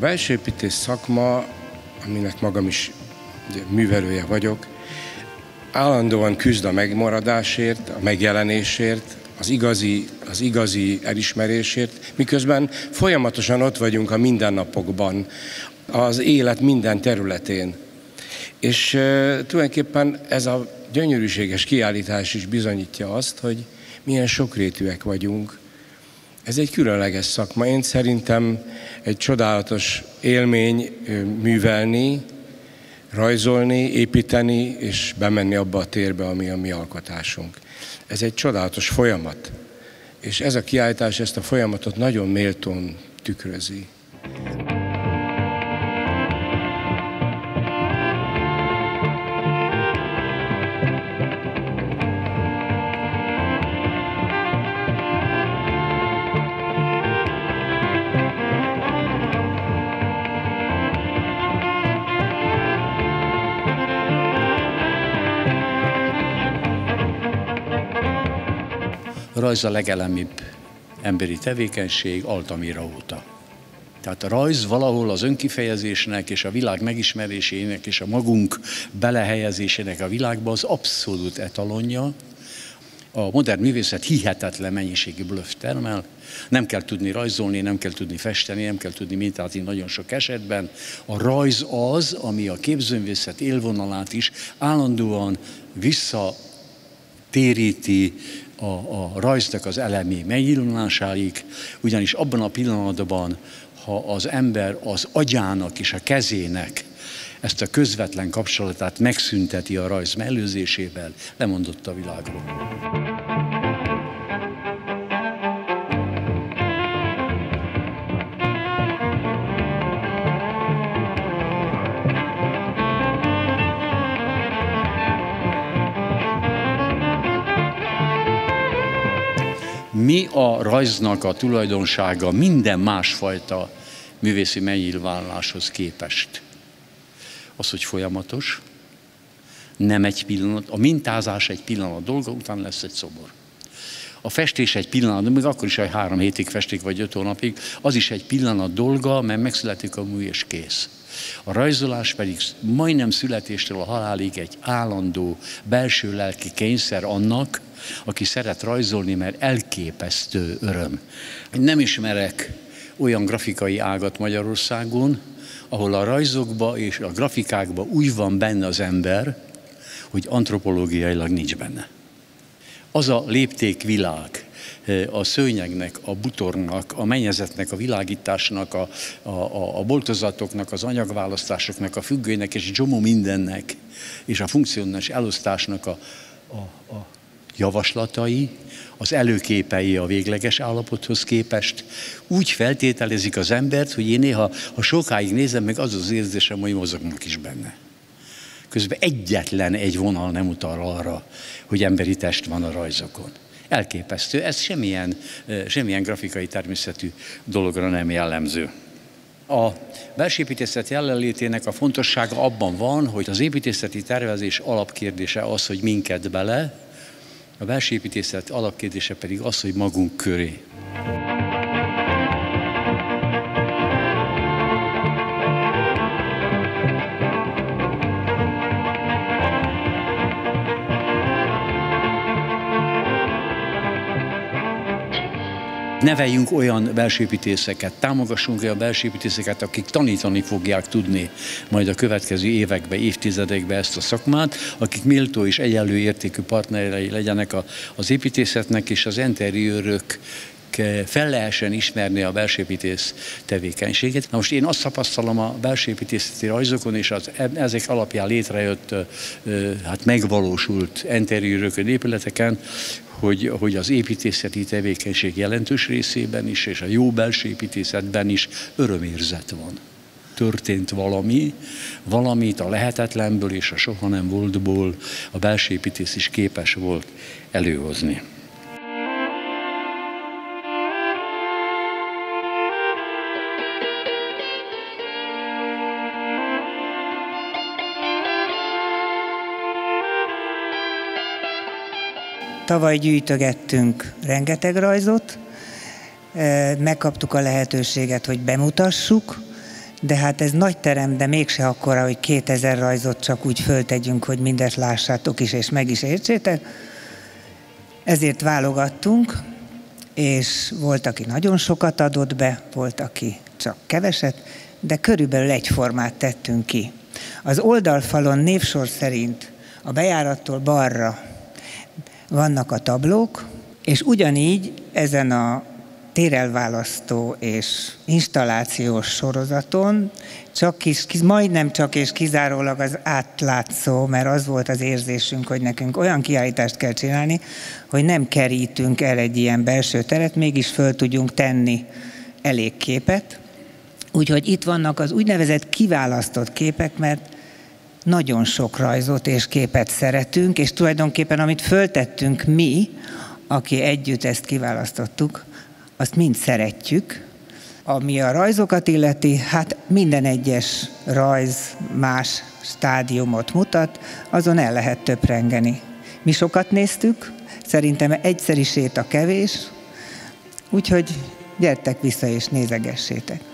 Belsőépítés szakma, aminek magam is művelője vagyok, állandóan küzd a megmaradásért, a megjelenésért, az igazi, az igazi elismerésért, miközben folyamatosan ott vagyunk a mindennapokban, az élet minden területén. És uh, tulajdonképpen ez a gyönyörűséges kiállítás is bizonyítja azt, hogy milyen sokrétűek vagyunk. Ez egy különleges szakma. Én szerintem egy csodálatos élmény művelni, rajzolni, építeni, és bemenni abba a térbe, ami a mi alkotásunk. Ez egy csodálatos folyamat, és ez a kiállítás ezt a folyamatot nagyon méltón tükrözi. Rajz a legelemibb emberi tevékenység Altamira óta. Tehát a rajz valahol az önkifejezésnek és a világ megismerésének és a magunk belehelyezésének a világba az abszolút etalonja. A modern művészet hihetetlen mennyiségű blöff termel, nem kell tudni rajzolni, nem kell tudni festeni, nem kell tudni mintázni nagyon sok esetben. A rajz az, ami a képzőművészet élvonalát is állandóan visszatéríti a, a rajznak az elemi megnyilvánulásáig, ugyanis abban a pillanatban, ha az ember az agyának és a kezének ezt a közvetlen kapcsolatát megszünteti a rajz mellőzésével, lemondott a világról. Mi a rajznak a tulajdonsága minden másfajta művészi megnyilvánuláshoz képest? Az, hogy folyamatos, nem egy pillanat, a mintázás egy pillanat dolga, után lesz egy szobor. A festés egy pillanat, még akkor is, hogy három hétig festik, vagy öt hónapig, az is egy pillanat dolga, mert megszületik a mű és kész. A rajzolás pedig majdnem születéstől a halálig egy állandó belső lelki kényszer annak, aki szeret rajzolni, mert elképesztő öröm. Nem ismerek olyan grafikai ágat Magyarországon, ahol a rajzokba és a grafikákba úgy van benne az ember, hogy antropológiailag nincs benne. Az a léptékvilág, a szőnyegnek, a butornak, a mennyezetnek, a világításnak, a, a, a boltozatoknak, az anyagválasztásoknak, a függőnek és csomó mindennek, és a funkcionális elosztásnak a, a, a javaslatai, az előképei a végleges állapothoz képest úgy feltételezik az embert, hogy én néha, ha sokáig nézem, meg az az érzésem, hogy mozognak is benne. Közben egyetlen egy vonal nem utal arra, hogy emberi test van a rajzokon. Elképesztő. Ez semmilyen, semmilyen grafikai természetű dologra nem jellemző. A belsépítészet jelenlétének a fontossága abban van, hogy az építészeti tervezés alapkérdése az, hogy minket bele, a belsépítészet alapkérdése pedig az, hogy magunk köré. Neveljünk olyan belsőépítészeket, támogassunk olyan belsőépítészeket, akik tanítani fogják tudni majd a következő években, évtizedekben ezt a szakmát, akik méltó és egyenlő értékű partnerei legyenek az építészetnek és az interiőrök fel lehessen ismerni a belsőépítész tevékenységét. Na most én azt tapasztalom a belsőépítészeti rajzokon, és az, e, ezek alapján létrejött, hát megvalósult interiőrökön, épületeken, hogy, hogy az építészeti tevékenység jelentős részében is, és a jó belső építészetben is örömérzet van. Történt valami, valamit a lehetetlenből és a soha nem voltból a belső építész is képes volt előhozni. Tavaly gyűjtögettünk rengeteg rajzot, megkaptuk a lehetőséget, hogy bemutassuk, de hát ez nagy terem, de mégse akkora, hogy 2000 rajzot csak úgy föltegyünk, hogy mindet lássátok is, és meg is értsétek. Ezért válogattunk, és volt, aki nagyon sokat adott be, volt, aki csak keveset, de körülbelül egyformát tettünk ki. Az oldalfalon névsor szerint a bejárattól balra vannak a tablók, és ugyanígy ezen a térelválasztó és installációs sorozaton csak kis, kis, majdnem csak és kizárólag az átlátszó, mert az volt az érzésünk, hogy nekünk olyan kiállítást kell csinálni, hogy nem kerítünk el egy ilyen belső teret, mégis föl tudjunk tenni elég képet. Úgyhogy itt vannak az úgynevezett kiválasztott képek, mert nagyon sok rajzot és képet szeretünk, és tulajdonképpen amit föltettünk mi, aki együtt ezt kiválasztottuk, azt mind szeretjük. Ami a rajzokat illeti, hát minden egyes rajz más stádiumot mutat, azon el lehet töprengeni. Mi sokat néztük, szerintem egyszeri a kevés, úgyhogy gyertek vissza és nézegessétek.